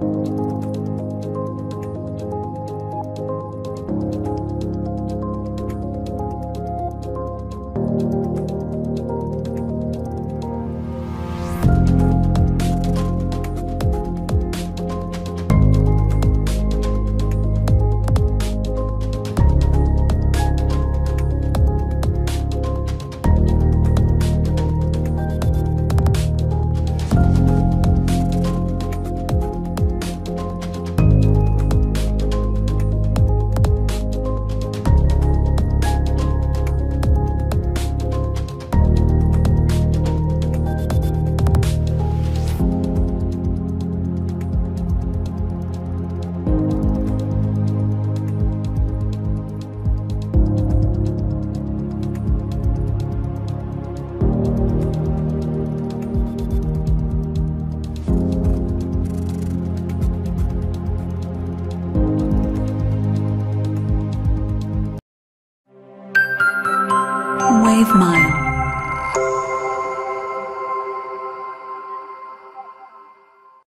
Bye. Wave Mile.